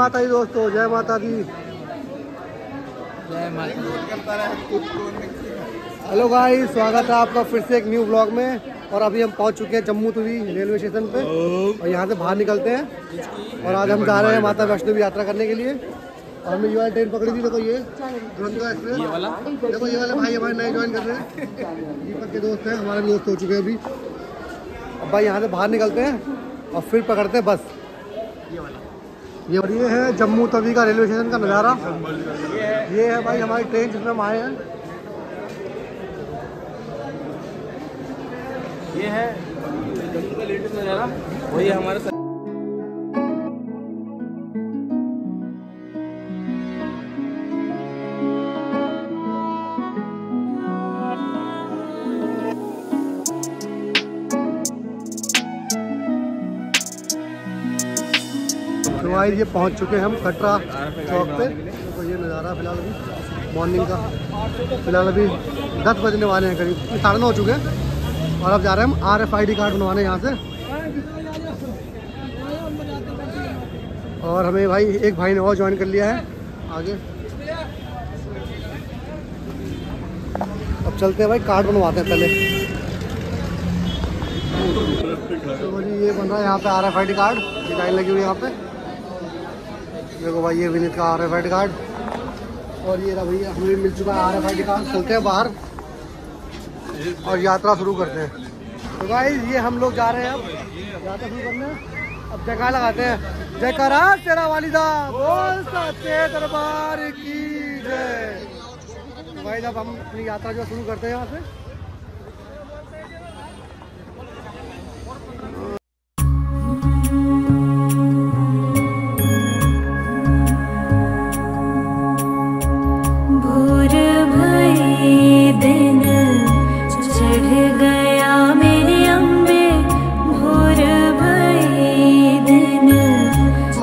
माता दी दोस्तों जय माता दी। जय माता हेलो गाइस स्वागत है आपका फिर से एक न्यू ब्लॉग में। और अभी हम पहुँच चुके हैं जम्मू तवी रेलवे स्टेशन पे। और यहाँ से बाहर निकलते हैं। और आज हम जा रहे हैं माता वैष्णो यात्रा करने के लिए। और हमने ये वाली ट्रेन पकड़ी थी देखो ये। दुरंतो एक्सप्रेस देखो ये वाले भाई हमारे नए ज्वाइन कर रहे हैं। दीपक के दोस्त हैं हमारे दोस्त हो चुके हैं अभी। अब भाई यहाँ से बाहर निकलते हैं। और फिर पकड़ते हैं बस। ये और ये है जम्मू तवी का रेलवे स्टेशन का नज़ारा। ये है भाई हमारी ट्रेन जिसमें हम आए हैं। ये है जम्मू का लेटेस्ट नज़ारा, वही हमारा भाई ये पहुँच चुके हैं हम कटरा चौक पे। तो ये नज़ारा फ़िलहाल अभी मॉर्निंग का। फ़िलहाल अभी दस बजने वाले हैं करीब। साढ़े नौ हो चुके हैं। और अब जा रहे हैं हम R F I D card बनवाने यहाँ से। और हमें भाई एक भाई ने और ज्वाइन कर लिया है। आगे। अब चलते हैं भाई कार्ड बनवाते हैं पहले। तो ये बन रहा है यहाँ पे R F I D card ये लाइन लगी हुई है यहाँ पे। देखो भाई ये विनीत का आर एफ़ आई कार्ड और ये रहा भैया, हमें मिल चुका है आर एफ़ आई कार्ड। चलते हैं बाहर और यात्रा शुरू करते हैं। तो भाई ये हम लोग जा रहे हैं अब। यात्रा शुरू करने। अब जयकार लगाते हैं। जयकारा तेरा वालिदा। बोल सच्चे दरबार की जय। तो भाई जब हम अपनी यात्रा जो शुरू करते हैं यहाँ से।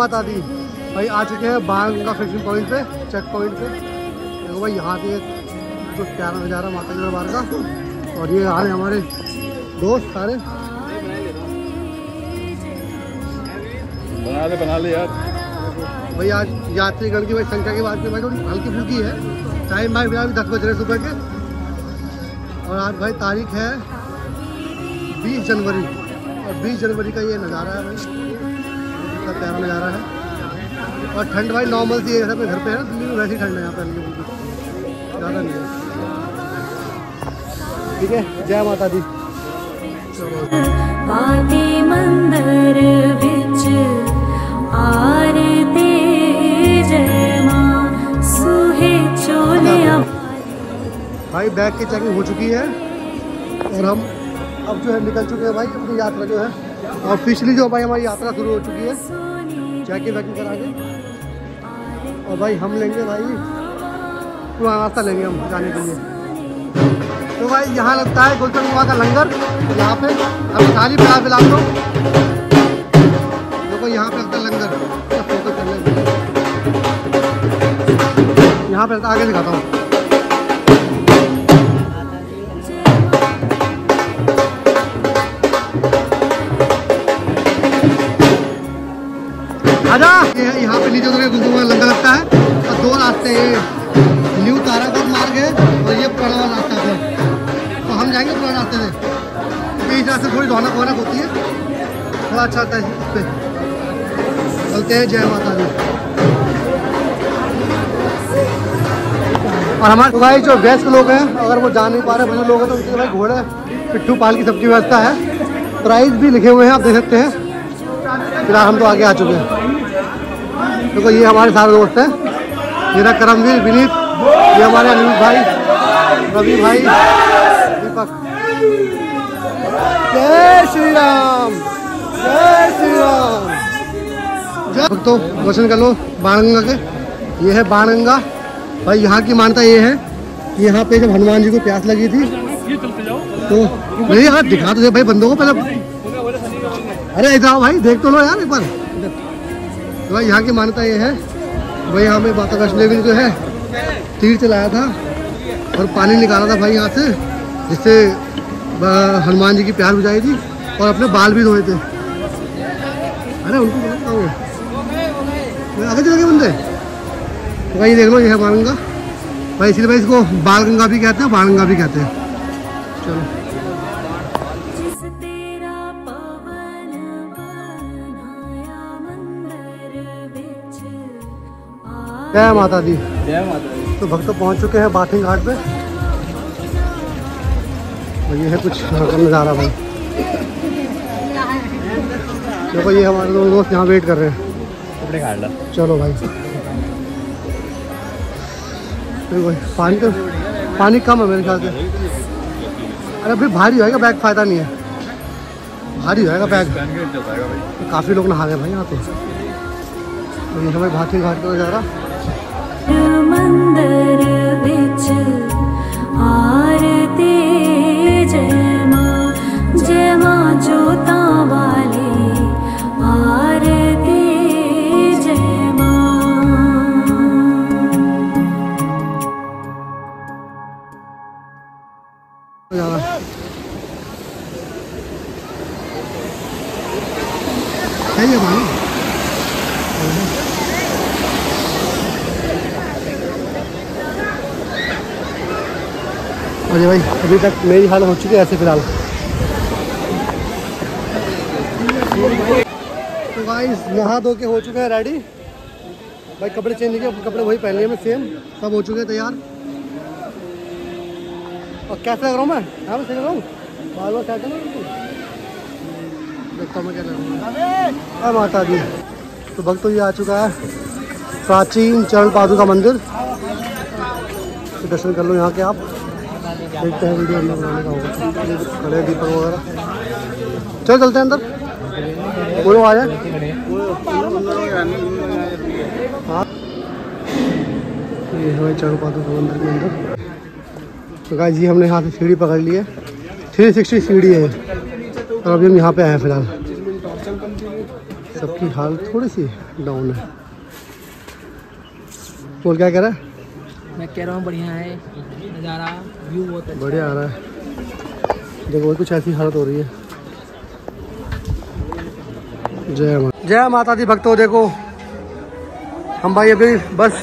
माता दी। भाई आ चुके हैं बांग का फिक्सिंग पॉइंट पे चेक पॉइंट पे। देखो भाई यहाँ पे जो प्यारा नज़ारा माता के दरबार का और ये आ रहे हमारे दोस्त सारे। बना ले बना ले यार। भाई आज यात्रीगण की भाई संख्या की बात में भाई थोड़ी हल्की फुल्की है। टाइम भाई फ़िलहाल दस बज रहे सुबह के। और आज भाई तारीख है बीस जनवरी। और बीस जनवरी का ये नज़ारा है भाई। कितना प्यारा नज़ारा है। और ठंड भाई नॉर्मल सी है जैसे अपने घर पे है दिल्ली में वैसी ठंड है यहाँ पे हल्की फुल्की ज़्यादा नहीं है। ठीक है जय माता दी। चलो मंदिर विच आरती जय माँ सुहे चोलिया भाई बैग की चेकिंग हो चुकी है। और हम अब जो है निकल चुके हैं भाई अपनी यात्रा जो है। पिछली जो भाई हमारी यात्रा शुरू हो चुकी है चेकिंग वैकिंग करा के। और भाई हम लेंगे भाई, पूरा रास्ता लेंगे हम जाने के लिए। तो भाई यहाँ लगता है गुलशन कुआ का लंगर, यहाँ पे। अभी खाली पिला पिला दो देखो यहाँ पे लगता है लंगर फ़ोटो चल रही यहाँ पे आगे दिखाता हूँ। आजा यहाँ पे नीचे उतर के लंगा लगता है। और दो रास्ते ये न्यू ताराकोट मार्ग है और ये पुराना रास्ता है। तो हम जाएँगे पुराने रास्ते से। क्योंकि इस रास्ते थोड़ी रौनक वौनक होती है। थोड़ा अच्छा आता है इस पे। चलते हैं। जय माता दी। और हमारे तो भाई जो वयस्क लोग हैं, अगर वो जा नहीं पा रहे बुज़ुर्ग लोग हैं तो उनके भाई घोड़े, पिट्ठू पाल की सबकी व्यवस्था है। प्राइस भी लिखे हुए हैं, आप देख सकते हैं। फ़िलहाल हम तो आगे आ चुके हैं। देखो, ये हमारे सारे दोस्त हैं। मेरा करमवीर, विनीत, ये हमारे अनिल भाई, रवि भाई, दीपक। जय श्री राम जय श्री राम भक्तों, दर्शन कर लो, बाणगंगा के। ये है बाणगंगा। भाई, यहाँ की मान्यता ये है कि यहाँ पे जब हनुमान जी को प्यास लगी थी तो नहीं यहाँ दिखा तो भाई, बंदों को पहले अरे इधर भाई, देख तो लो यार एक बार। भाई, यहाँ की मान्यता ये है, भाई, यहाँ पे माता वैष्णो देवी जो है तीर चलाया था और पानी निकाला था भाई यहाँ से, जिससे हनुमान जी की प्यार बुझाई थी और अपने बाल भी धोए थे। अरे, उनको बोला आगे चले गए बंदे? तो भाई देख लो, ये है बाणगंगा। भाई, इसलिए भाई इसको बाल गंगा भी कहते हैं, बाणगंगा भी कहते हैं। चलो। जय माता दी जय माता दी तो भक्त पहुँच चुके हैं बाथिंग घाट पे। और ये है कुछ नज़ारा भाई। देखो ये हमारे दो दोस्त यहाँ वेट कर रहे हैं। चलो भाई। देखो पानी तो पानी कम है मेरे ख्याल से। अरे अभी भारी होएगा बैग फ़ायदा नहीं है। भारी होएगा बैग। काफ़ी लोग नहा रहे हैं भाई यहाँ तो। तो ये हमारे भाती घाट का नज़ारा। आरती जय मां जय मां जोता अभी तक मेरी हाल हो चुकी है ऐसे फ़िलहाल। तो गाइस नहा धो के हो चुके हैं रेडी भाई, कपड़े चेंज नहीं किए कपड़े वही पहन लिए मैं सेम सब हो चुके हैं तैयार। और कैसे लग रहा हूँ मैं? हाँ मैं सही लग रहा हूँ। बाल बाल बिल्कुल। देखता हूँ मैं क्या लग रहा हूँ। माता दी। तो भक्त तो ये आ चुका है। प्राचीन चरण पादुका मंदिर। तो दर्शन कर लो यहाँ के आप। देखते हैं वीडियो अंदर। बनाने का होगा खड़े दीपक वगैरह चलो, चलते हैं अंदर। बोलो आ जाए ये है? चरण पादुका मंदिर के अंदर। तो गाइस ये हमने यहाँ से सीढ़ी पकड़ ली है। थ्री सिक्सटी सीढ़ी है। और अभी हम यहाँ पे आए हैं फ़िलहाल। सबकी हालत थोड़ी सी डाउन है। बोल, क्या कह रहा है? मैं कह रहा हूँ, बढ़िया है। नज़ारा व्यू बहुत अच्छा बढ़िया आ रहा है। देखो कुछ ऐसी हालत हो रही है। जय माता जय माता दी भक्तों, देखो। हम भाई अभी बस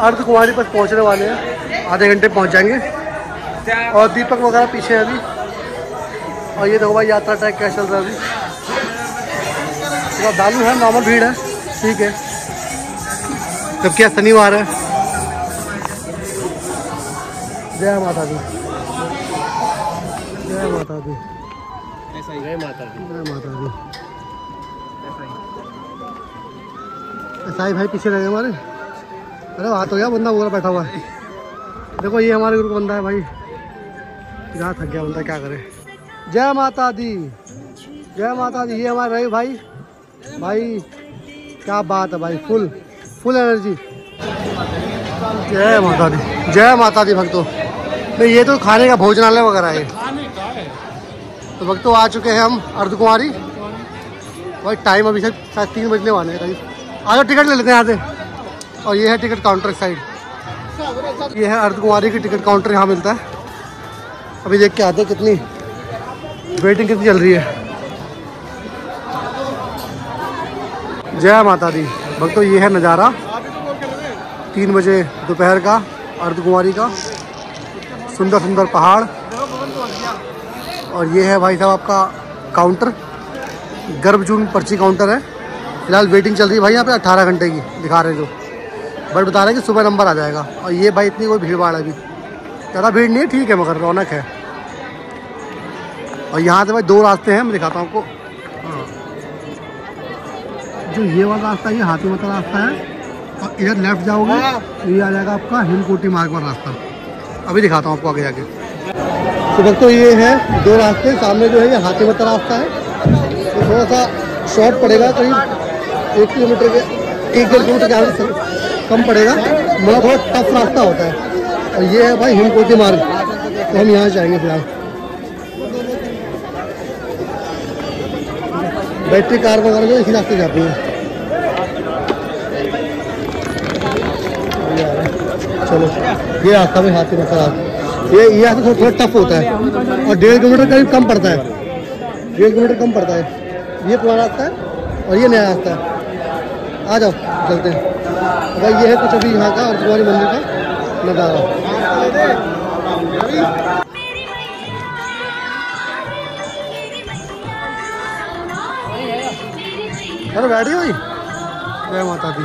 अर्ध कुमारी पर पहुँचने वाले हैं। आधे घंटे पहुँच जाएँगे। और दीपक वगैरह पीछे है अभी। और ये देखो भाई, यात्रा ट्रैक क्या चल रहा है अभी। दालू है नॉर्मल भीड़ है। ठीक है। जब क्या शनिवार है? जय माता दी। जय माता दी। ऐसा ही जय माता दी। जय माता दी। साई भाई पीछे लगे हमारे। अरे वहाँ तो गया बंदा पूरा बैठा हुआ है। देखो ये हमारे गुरु का बंदा है भाई। जहाँ थक गया बंदा क्या करे। जय माता दी। जय माता दी। ये हमारे रवि भाई। भाई क्या बात है भाई फुल। Full energy. जय माता दी जय माता दी भक्तों। नहीं, ये तो खाने का भोजनालय वगैरह है। तो भक्तों, आ चुके हैं हम अर्धकुमारी। भाई टाइम अभी से शायद तीन बजने वाले हैं करीब। आ जाओ टिकट ले लेते हैं यहाँ से। और ये है टिकट काउंटर साइड ये है अर्धकुमारी की टिकट काउंटर यहाँ मिलता है। अभी देख के आते हैं कितनी वेटिंग कितनी चल रही है। जय माता दी भक्तों ये है नज़ारा। तीन बजे दोपहर का अर्धकुमारी का। सुंदर सुंदर पहाड़। और ये है भाई साहब आपका काउंटर। गर्भजून पर्ची काउंटर है। फ़िलहाल वेटिंग चल रही है भाई यहाँ पे 18 घंटे की, दिखा रहे हैं जो। बट बता रहे हैं कि सुबह नंबर आ जाएगा। और ये भाई इतनी कोई भीड़ भाड़ है अभी। ज़्यादा भीड़ नहीं है, ठीक है, मगर रौनक है। और यहाँ से भाई दो रास्ते हैं, मैं दिखाता हूँ आपको। जो ये वाला रास्ता है ये हाथी मता रास्ता है। और इधर लेफ़्ट जाओगे तो ये आ जाएगा आपका हिमकोटी मार्ग वाला रास्ता। अभी दिखाता हूँ आपको आगे जाके। तो दोस्तों ये है दो रास्ते सामने जो है ये हाथी मता रास्ता है। तो थोड़ा सा शॉर्ट पड़ेगा करीब एक किलोमीटर के एक डेढ़ किलोमीटर के आगे कम पड़ेगा। मगर थोड़ा टफ रास्ता होता है। और ये है भाई हिमकोटी मार्ग। तो हम यहाँ जाएँगे फ़िलहाल। बैटरी कार वगैरह जो इसी रास्ते जाती है। चलो, ये रास्ता में हाथी मता रास्ता ये ये रास्ता थोड़ा थोड़ा टफ होता है और डेढ़ किलोमीटर करीब कम पड़ता है। डेढ़ किलोमीटर कम पड़ता है। ये पुराना रास्ता है और ये नया रास्ता है। आ जाओ, चलते हैं। भाई, ये है कुछ अभी यहाँ का और तुम्हारी मंदिर का नज़ारा। अरे बैठी हुई जय माता दी।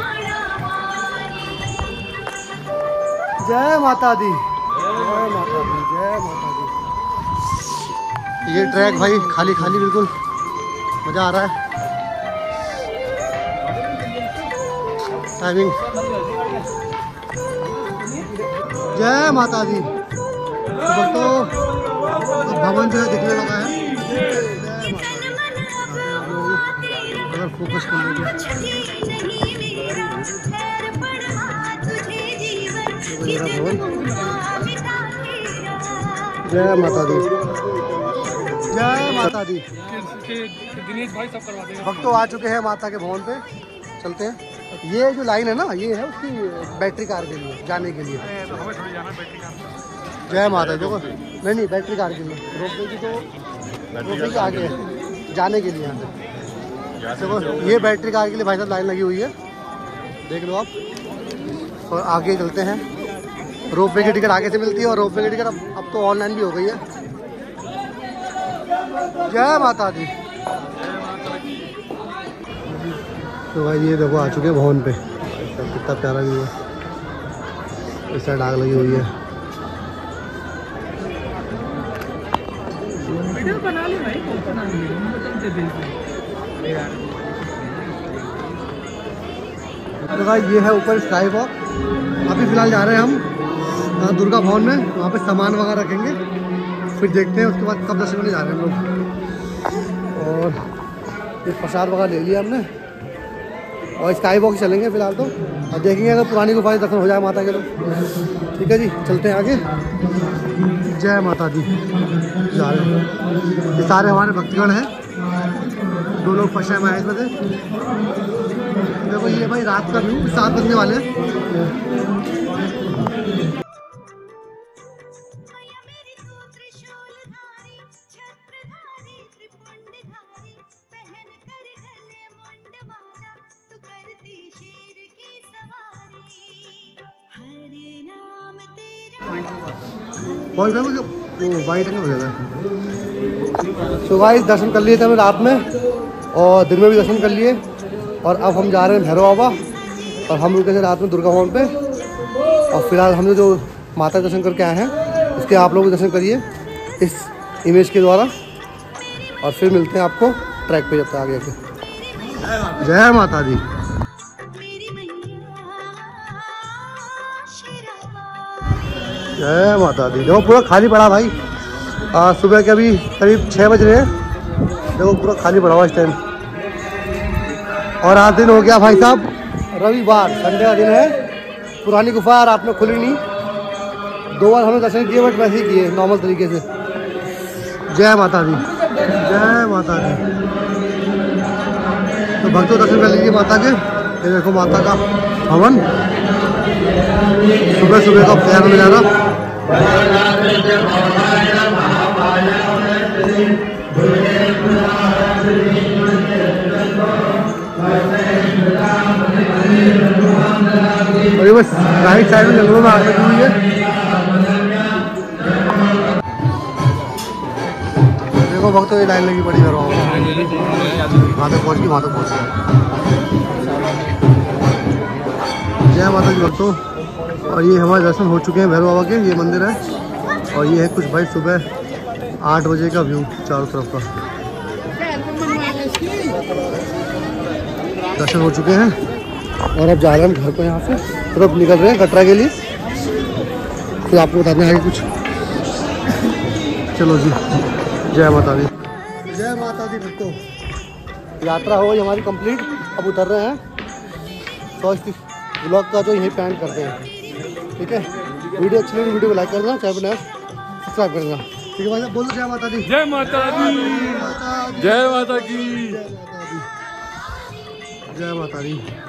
जय माता दी। जय माता दी, जय माता दी। ये ट्रैक भाई खाली खाली बिल्कुल। मज़ा आ रहा है। टाइमिंग जय माता दी। तो भवन जो है दिखने लगा है। अगर फोकस कर लोगे जय माता दी जय माता दी दिनेश भाई सब करवा देगा भक्तों आ चुके हैं माता के भवन पे। चलते हैं। ये जो लाइन है ना, ये है उसकी बैटरी कार के लिए, जाने के लिए। जय माता देखो, नहीं नहीं, बैटरी कार के लिए। रोपवे की तो के आगे जाने के लिए। देखो, ये बैटरी कार के लिए भाई साहब लाइन लगी हुई है। देख लो आप। और आगे चलते हैं। रोपवे की टिकट आगे से मिलती है और रोपवे की टिकट अब अब तो ऑनलाइन भी हो गई है। जय माता दी। तो भाई ये देखो, आ चुके हैं भवन पे। कितना प्यारा व्यू है। इस साइड आग लगी हुई है। बना ले भाई बना तो भाई, ये है ऊपर स्काई वॉक अभी फ़िलहाल जा रहे हैं हम दुर्गा भवन में। वहाँ पे सामान वगैरह रखेंगे। फिर देखते हैं, उसके बाद कब दर्शन करने जा रहे हैं हम लोग। और ये प्रसाद वगैरह ले लिया हमने। और स्काई वॉक चलेंगे फ़िलहाल तो। और देखेंगे अगर पुरानी गुफा से दर्शन हो जाए माता के तो। ठीक है जी, चलते हैं आगे। जय माता दी। जा रहे हैं। ये सारे हमारे भक्तगण हैं। दो लोग फंसे हैं इसमें से देखो ये भाई रात का व्यू, सात बजने वाले हैं। सा वो वाइट है जाएगा भाई दर्शन कर लिए थे हमने रात में। और दिन में भी दर्शन कर लिए। और अब हम जा रहे हैं भैरव बाबा और हम रुके थे रात में दुर्गा भवन पे। और फ़िलहाल हमने जो माता दर्शन करके आए हैं उसके आप लोग भी दर्शन करिए इस इमेज के द्वारा। और फिर मिलते हैं आपको ट्रैक पे जब तक आगे के जय माता दी जय माता दी देखो पूरा खाली पड़ा भाई। आ, सुबह के अभी करीब छः बज रहे हैं। देखो, पूरा खाली पड़ा हुआ इस टाइम और आज दिन हो गया भाई साहब, रविवार संडे का दिन है। पुरानी गुफा रात में खुली नहीं। दो बार हमने दर्शन किए, बट वैसे ही किए नॉर्मल तरीके से। जय माता दी। जय माता दी। तो भक्तों, दर्शन कर लीजिए माता के। ये देखो माता का हवन। सुबह सुबह का प्यार नज़ारा बस राइट साइड में जंगलों में आग हुई देखो भक्तों ये लाइन लगी पड़ी है वहाँ तक पहुँच गई, वहाँ तक पहुँच गई जय माता दी भक्तों। और ये हमारे दर्शन हो चुके हैं भैरव बाबा के, ये मंदिर है। और ये है कुछ भाई सुबह। आठ बजे का व्यू चारों तरफ़ का। दर्शन हो चुके हैं। और अब जा रहे हैं घर को यहाँ से। तुरंत निकल रहे हैं कटरा के लिए। फिर आपको बताते हैं आगे कुछ। चलो जी, जय माता दी। जय माता दी भक्तों। यात्रा हो गई हमारी कंप्लीट अब उतर रहे हैं। तो इस ब्लॉग का जो यही पैंट करते हैं। ठीक है? वीडियो अच्छी लगी वीडियो को लाइक कर देना बनाए सब्सक्राइब कर देना बोलो जय माता दी। जय माता दी। जय माता की जय माता दी। जय माता दी।